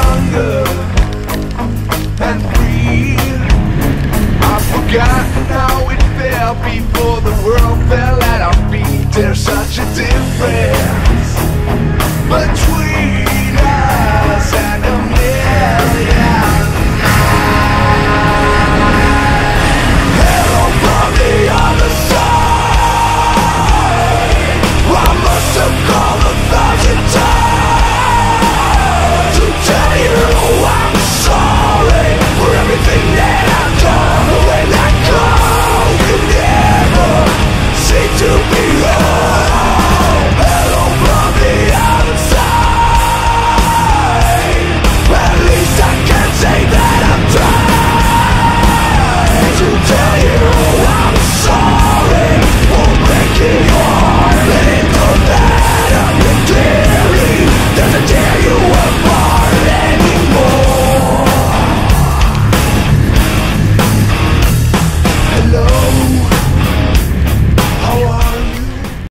younger and free. I've forgotten how it felt before